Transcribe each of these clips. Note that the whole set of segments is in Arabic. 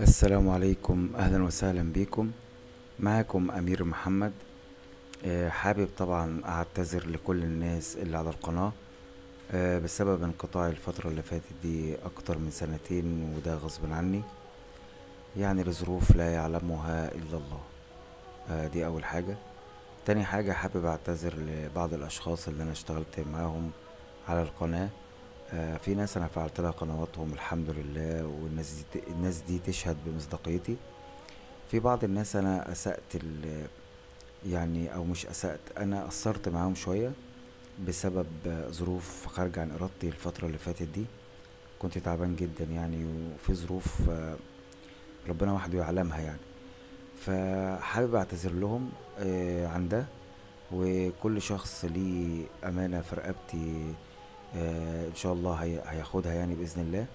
السلام عليكم. أهلا وسهلا بكم. معكم أمير محمد. آه، حابب طبعا أعتذر لكل الناس اللي على القناة آه، بسبب انقطاع الفترة اللي فاتت دي أكتر من سنتين وده غصب عني. يعني لظروف لا يعلمها إلا الله. آه، دي أول حاجة. تاني حاجة حابب أعتذر لبعض الأشخاص اللي أنا اشتغلت معاهم على القناة. في ناس أنا فعلت لها قنواتهم الحمد لله والناس دي الناس دي تشهد بمصداقيتي. في بعض الناس أنا أسأت يعني أو مش أسأت أنا قصرت معاهم شوية بسبب آه، ظروف خارجة عن إرادتي الفترة اللي فاتت دي. كنت تعبان جدا يعني وفي ظروف آه، ربنا وحده يعلمها يعني. فحابب أعتذر لهم آه، عن ده وكل شخص ليه أمانة في رقبتي آه، إن شاء الله هي- هياخدها يعني بإذن الله.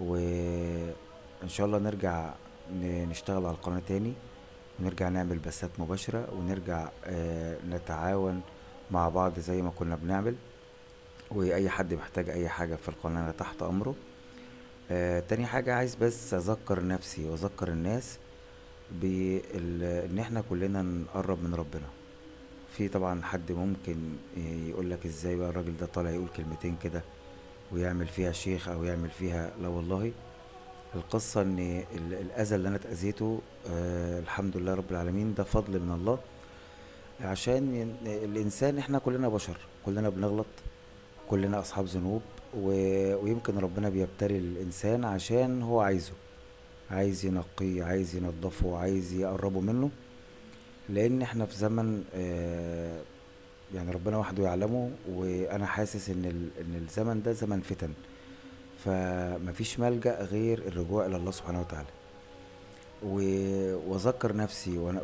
وإن شاء الله نرجع نشتغل على القناة تاني ونرجع نعمل بثات مباشرة ونرجع آه، نتعاون مع بعض زي ما كنا بنعمل. وأي حد محتاج أي حاجة في القناة أنا تحت أمره. آه، تاني حاجة عايز بس أذكر نفسي وأذكر الناس بال- إن إحنا كلنا نقرب من ربنا. في طبعا حد ممكن يقول لك إزاي بقى الراجل ده طالع يقول كلمتين كده ويعمل فيها شيخ أو يعمل فيها لا والله. القصة إن ال- الأذى اللي أنا اتأذيته آه الحمد لله رب العالمين ده فضل من الله. عشان الإنسان إحنا كلنا بشر كلنا بنغلط كلنا أصحاب ذنوب ويمكن ربنا بيبتلي الإنسان عشان هو عايزه عايز ينقيه عايز ينضفه عايز يقربه منه. لأن إحنا في زمن آه يعني ربنا وحده يعلمه وأنا حاسس إن إن الزمن ده زمن فتن. فمفيش ملجأ غير الرجوع إلى الله سبحانه وتعالى. وأذكر نفسي وأنا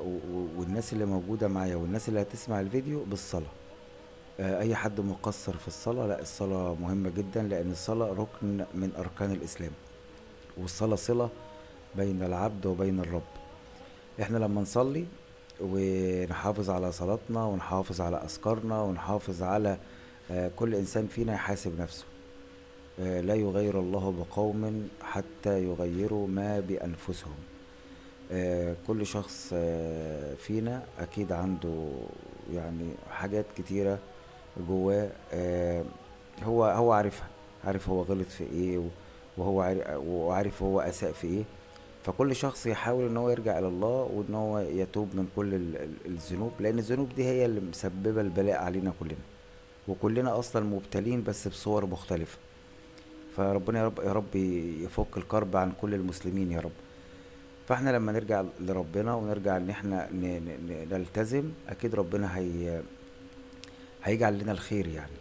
والناس اللي موجودة معايا والناس اللي هتسمع الفيديو بالصلاة. آه، أي حد مقصر في الصلاة لأ الصلاة مهمة جدا لأن الصلاة ركن من أركان الإسلام. والصلاة صلة بين العبد وبين الرب. إحنا لما نصلي ونحافظ على صلاتنا ونحافظ على أذكارنا ونحافظ على آه، كل إنسان فينا يحاسب نفسه. آه، لا يغير الله بقوم حتى يغيروا ما بأنفسهم. آه، كل شخص فينا أكيد عنده يعني حاجات كتيرة جواه هو هو عارفها عارف هو غلط في إيه وهو عارف وعارف هو أساء في إيه. فكل شخص يحاول إن هو يرجع إلى الله وإن هو يتوب من كل ال- ال- الذنوب لأن الذنوب دي هي اللي مسببة البلاء علينا كلنا. وكلنا أصلا مبتلين بس بصور مختلفة. فربنا يا رب يا رب يفك الكرب عن كل المسلمين يا رب. فإحنا لما نرجع لربنا ونرجع إن إحنا نلتزم أكيد ربنا هي هيجعل لنا الخير يعني.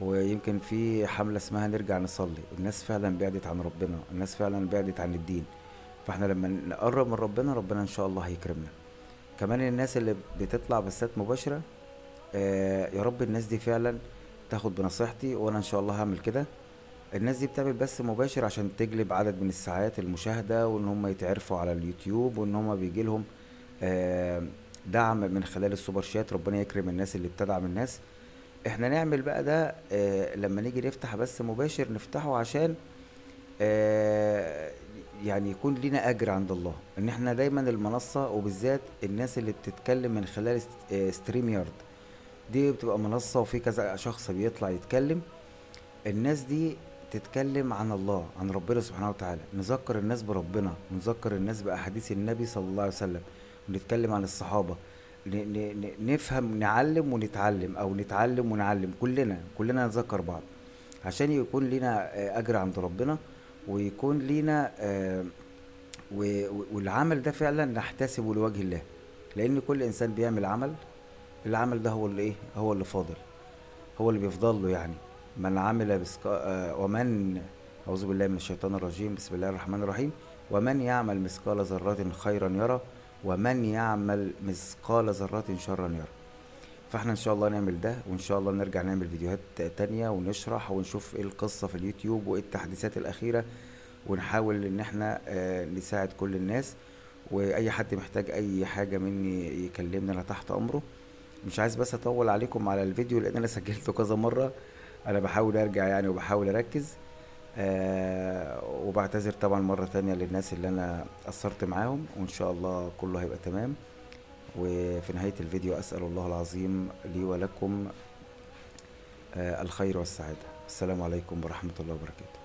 ويمكن في حملة اسمها نرجع نصلي. الناس فعلا بعدت عن ربنا الناس فعلا بعدت عن الدين. فاحنا لما نقرب من ربنا ربنا إن شاء الله هيكرمنا. كمان الناس اللي بتطلع بثات مباشرة آه يا رب الناس دي فعلا تاخد بنصيحتي وأنا إن شاء الله هعمل كده. الناس دي بتعمل بث مباشر عشان تجلب عدد من الساعات المشاهدة وإن هم يتعرفوا على اليوتيوب وإن هم بيجي لهم آه دعم من خلال السوبر شات. ربنا يكرم الناس اللي بتدعم الناس. إحنا نعمل بقى ده آه لما نيجي نفتح بث مباشر نفتحه عشان آه يعني يكون لينا أجر عند الله. إن إحنا دايما المنصة وبالذات الناس اللي بتتكلم من خلال ستريم يارد. دي بتبقى منصة وفي كذا شخص بيطلع يتكلم. الناس دي تتكلم عن الله عن ربنا سبحانه وتعالى. نذكر الناس بربنا نذكر الناس بأحاديث النبي صلى الله عليه وسلم. ونتكلم عن ن- نفهم نعلم ونتعلم أو نتعلم ونعلم كلنا كلنا نذكر بعض. عشان يكون لينا آه، أجر عند ربنا ويكون لينا آه، والعمل ده فعلا نحتسبه لوجه الله. لأن كل إنسان بيعمل عمل العمل ده هو اللي إيه؟ هو اللي فاضل. هو اللي بيفضل له يعني. من عمل بسكا آه، ومن أعوذ بالله من الشيطان الرجيم بسم الله الرحمن الرحيم. ومن يعمل مثقال ذرة خيرا يرى ومن يعمل مثقال ذرة شرا يرى فاحنا ان شاء الله نعمل ده وان شاء الله نرجع نعمل فيديوهات تانية ونشرح ونشوف إيه القصة في اليوتيوب وايه التحديثات الأخيرة ونحاول إن إحنا آه، نساعد كل الناس وأي حد محتاج أي حاجة مني يكلمني أنا تحت أمره. مش عايز بس أطول عليكم على الفيديو لأن أنا سجلته كذا مرة. أنا بحاول أرجع يعني وبحاول أركز آه وبعتذر طبعا مرة تانية للناس اللي أنا قصرت معاهم وإن شاء الله كله هيبقى تمام. وفي نهاية الفيديو أسأل الله العظيم لي ولكم آه الخير والسعادة. السلام عليكم ورحمة الله وبركاته.